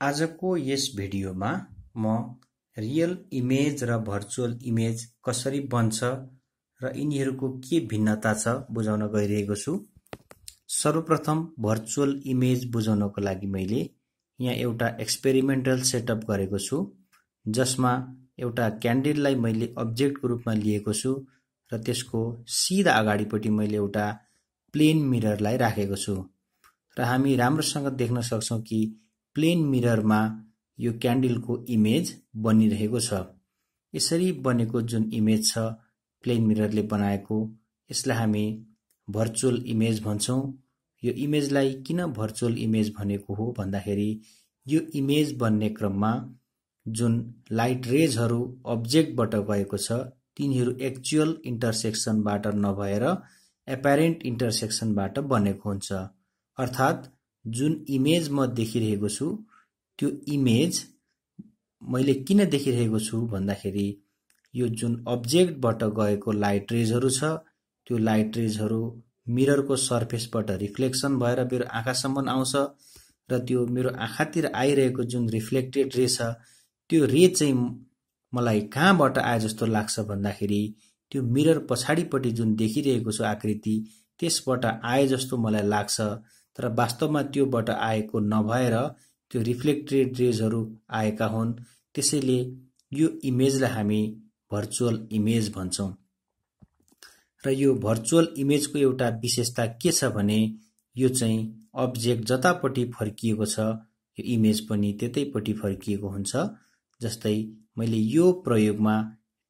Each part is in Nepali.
आजको यस भिडियोमा म रियल इमेज र भर्चुअल इमेज कसरी बन्छ र यिनीहरूको के भिन्नता छ बुझाउन गइरहेको छु। सर्वप्रथम भर्चुअल इमेज बुझाउनको लागि मैले यहाँ एउटा एक्सपेरिमेन्टल सेटअप गरेको छु जसमा एउटा क्यान्डेललाई मैले अब्जेक्टको रूपमा लिएको छु र त्यसको सिधा अगाडिपट्टि मैले एउटा प्लेन मिररलाई राखेको छु। र हामी राम्रोसँग देख्न सक्छौँ कि प्लेन मिररमा यो क्यान्डलको इमेज बनिरहेको छ। यसरी बनेको जुन इमेज छ प्लेन मिररले बनाएको यसलाई हामी भर्चुअल इमेज भन्छौँ। यो इमेजलाई किन भर्चुअल इमेज भनेको हो भन्दाखेरि यो इमेज बन्ने क्रममा जुन लाइट रेजहरू अब्जेक्टबाट गएको छ तिनीहरू एक्चुअल इन्टरसेक्सनबाट नभएर एपारेन्ट इन्टरसेक्सनबाट बनेको हुन्छ। अर्थात् जुन इमेज म देखिरहेको छु त्यो इमेज मैले किन देखिरहेको छु भन्दाखेरि यो जुन अब्जेक्टबाट गएको लाइट रेजहरू छ त्यो लाइट रेजहरू मिररको सर्फेसबाट रिफ्लेक्सन भएर मेरो आँखासम्म आउँछ र त्यो मेरो आँखातिर आइरहेको जुन रिफ्लेक्टेड रे छ त्यो रे चाहिँ मलाई कहाँबाट आए जस्तो लाग्छ भन्दाखेरि त्यो मिरर पछाडिपट्टि जुन देखिरहेको छु आकृति त्यसबाट आए जस्तो मलाई लाग्छ। तर वास्तवमा त्योबाट आएको नभएर त्यो रिफ्लेक्टेड रेजहरू आएका हुन्। त्यसैले यो इमेजलाई हामी भर्चुअल इमेज भन्छौँ। र यो भर्चुअल इमेजको एउटा विशेषता के छ भने यो चाहिँ अब्जेक्ट जतापट्टि फर्किएको छ यो इमेज पनि त्यतैपट्टि फर्किएको हुन्छ। जस्तै मैले यो प्रयोगमा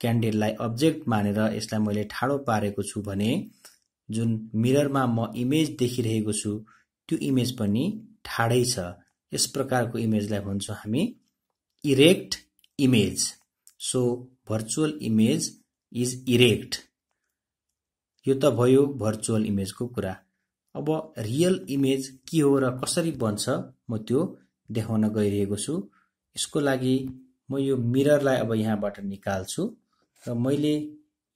क्यान्डेललाई अब्जेक्ट मानेर यसलाई मैले ठाडो पारेको छु भने जुन मिररमा म इमेज देखिरहेको छु त्यो इमेज पनि ठाडै छ। यस प्रकारको इमेजलाई भन्छौँ हामी erect image so virtual image is erect यो त भयो भर्चुअल इमेजको कुरा। अब रियल इमेज के हो र कसरी बन्छ म त्यो देखाउन गइरहेको छु। यसको लागि म यो मिररलाई अब यहाँबाट निकाल्छु र मैले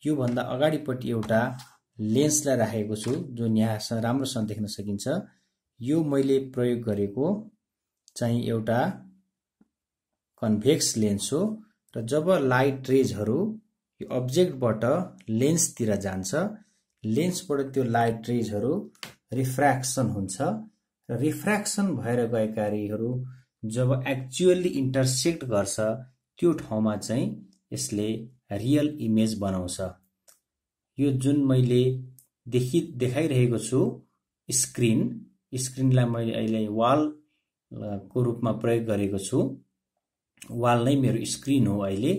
योभन्दा अगाडिपट्टि एउटा लेन्सलाई राखेको छु जुन यहाँ राम्रोसँग देख्न सकिन्छ। यो मैले प्रयोग गरेको चाहिँ एउटा कन्भेक्स लेन्स हो र जब लाइट रेजहरू यो अब्जेक्टबाट लेन्सतिर जान्छ लेन्सबाट त्यो लाइट रेजहरू रिफ्र्याक्सन हुन्छ। र रिफ्र्याक्सन भएर गएका रेहरू जब एक्चुअली इन्टरसेक्ट गर्छ त्यो ठाउँमा चाहिँ यसले रियल इमेज बनाउँछ। यो जुन मैले देखि देखाइरहेको छु स्क्रिन स्क्रिनलाई मैले अहिले वालको रूपमा प्रयोग गरेको छु। वाल नै मेरो स्क्रिन हो अहिले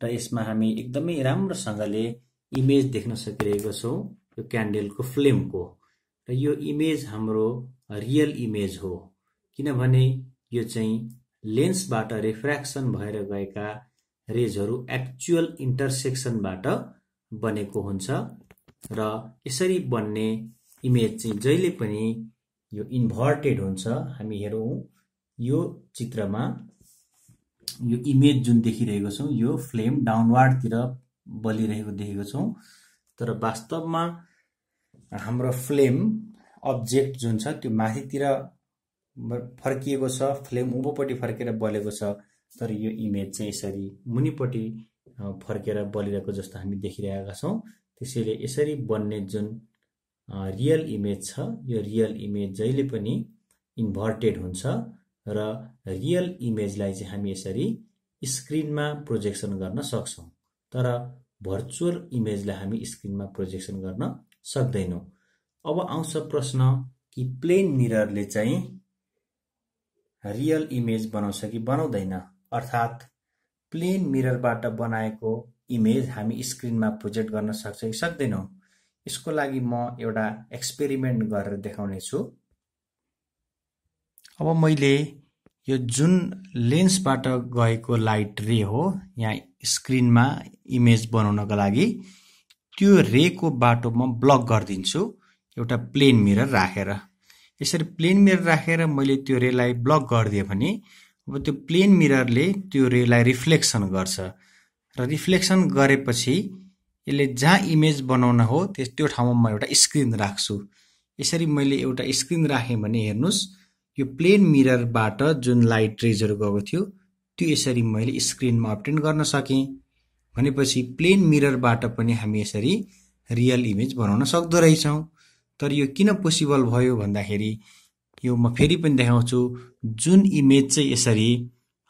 र यसमा हामी एकदमै राम्रोसँगले इमेज देख्न सकिरहेको छौँ। यो क्यान्डलको फ्लेमको र यो इमेज हाम्रो रियल इमेज हो। किनभने यो चाहिँ लेन्सबाट रिफ्र्याक्सन भएर गएका रेजहरू एक्चुअल इन्टरसेक्सनबाट बनेको हुन्छ र यसरी बन्ने इमेज चाहिँ जहिले पनि यो इन्भर्टेड हुन्छ हामी हेरौँ। यो चित्रमा यो इमेज जुन देखिरहेको छौँ यो फ्लेम डाउनवार्डतिर बलिरहेको देखेको छौँ। तर वास्तवमा हाम्रो फ्लेम अब्जेक्ट जुन छ त्यो माथितिर फर्किएको छ फ्लेम उँभोपट्टि फर्केर बलेको छ। तर यो इमेज चाहिँ यसरी मुनिपट्टि फर्केर बलिरहेको जस्तो हामी देखिरहेका छौँ। त्यसैले यसरी बन्ने जुन रियल इमेज छ। यो रियल इमेज जहिले पनि इन्भर्टेड हुन्छ र रियल इमेजलाई चाहिँ हामी यसरी स्क्रिनमा प्रोजेक्सन गर्न सक्छौँ। तर भर्चुअल इमेजलाई हामी स्क्रिनमा प्रोजेक्सन गर्न सक्दैनौँ। अब आउँछ प्रश्न कि प्लेन मिररले चाहिँ रियल इमेज बनाउँछ कि बनाउँदैन? अर्थात् प्लेन मिररबाट बनाएको इमेज हामी स्क्रिनमा प्रोजेक्ट गर्न सक्छ कि सक्दैनौँ? यसको लागि म एउटा एक्सपेरिमेन्ट गरेर देखाउने छु अब मैले यो जुन लेन्सबाट गएको लाइट रे हो यहाँ स्क्रिनमा इमेज बनाउनको लागि त्यो रेको बाटो म ब्लक गरिदिन्छु एउटा प्लेन मिरर राखेर। यसरी प्लेन मिरर राखेर मैले त्यो रेलाई ब्लक गरिदिएँ भने अब त्यो प्लेन मिररले त्यो रेलाई रिफ्लेक्सन गर्छ। र रिफ्लेक्सन गरेपछि यसले जहाँ इमेज बनाउन हो त्यस त्यो ठाउँमा म एउटा स्क्रिन राख्छु। यसरी मैले एउटा स्क्रिन राखेँ भने हेर्नुहोस् यो प्लेन मिररबाट जुन लाइट रेजहरू गएको थियो त्यो यसरी मैले स्क्रिनमा अप्टेन गर्न सकेँ। भनेपछि प्लेन मिररबाट पनि हामी यसरी रियल इमेज बनाउन सक्दो रहेछौँ। तर यो किन पोसिबल भयो भन्दाखेरि यो म फेरि पनि देखाउँछु जुन इमेज चाहिँ यसरी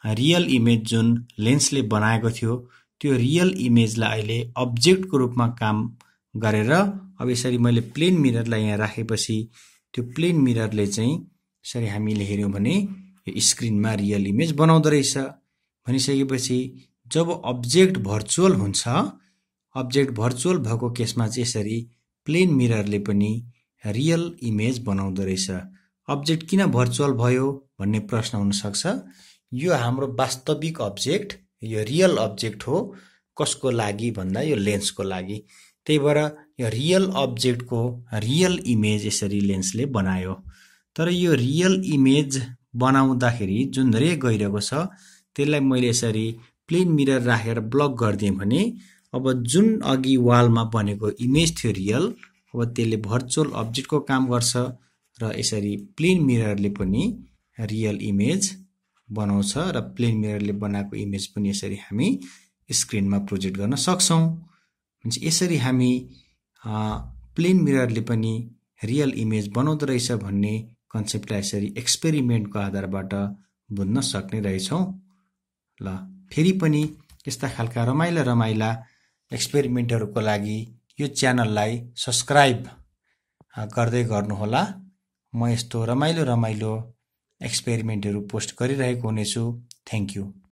रियल इमेज जुन लेन्सले बनाएको थियो त्यो रियल इमेजलाई अहिले अब्जेक्टको रूपमा काम गरेर अब यसरी मैले प्लेन मिररलाई यहाँ राखेपछि त्यो प्लेन मिररले चाहिँ यसरी हामीले हेऱ्यौँ भने यो स्क्रिनमा रियल इमेज बनाउँदो रहेछ। भनिसकेपछि जब अब्जेक्ट भर्चुअल हुन्छ अब्जेक्ट भर्चुअल भएको केसमा चाहिँ यसरी प्लेन मिररले पनि रियल इमेज बनाउँदो रहेछ। अब्जेक्ट किन भर्चुअल भयो भन्ने प्रश्न हुनसक्छ। यो हाम्रो वास्तविक अब्जेक्ट यो रियल अब्जेक्ट हो कसको लागि भन्दा यो लेन्सको लागि। त्यही भएर यो रियल अब्जेक्टको रियल इमेज यसरी लेन्सले बनायो। तर यो रियल इमेज बनाउँदाखेरि जुन रे गइरहेको छ त्यसलाई मैले यसरी प्लेन मिरर राखेर ब्लक गरिदिएँ भने अब जुन अघि वालमा बनेको इमेज थियो रियल अब त्यसले भर्चुअल अब्जेक्टको काम गर्छ र यसरी प्लेन मिररले पनि रियल इमेज बनाउँछ र प्लेन मिररले बनाएको इमेज पनि यसरी हामी स्क्रिनमा प्रोजेक्ट गर्न सक्छौँ। यसरी हामी प्लेन मिररले पनि रियल इमेज बनाउँदो रहेछ भन्ने कन्सेप्टलाई यसरी एक्सपेरिमेन्टको आधारबाट बुझ्न सक्ने रहेछौँ। ल फेरि पनि यस्ता खालका रमाइला रमाइला एक्सपेरिमेन्टहरूको लागि यो च्यानललाई सब्सक्राइब गर्दै गर्नुहोला। म यस्तो रमाइलो रमाइलो एक्सपेरिमेन्टहरू पोस्ट गरिरहेको हुनेछु। Thank you.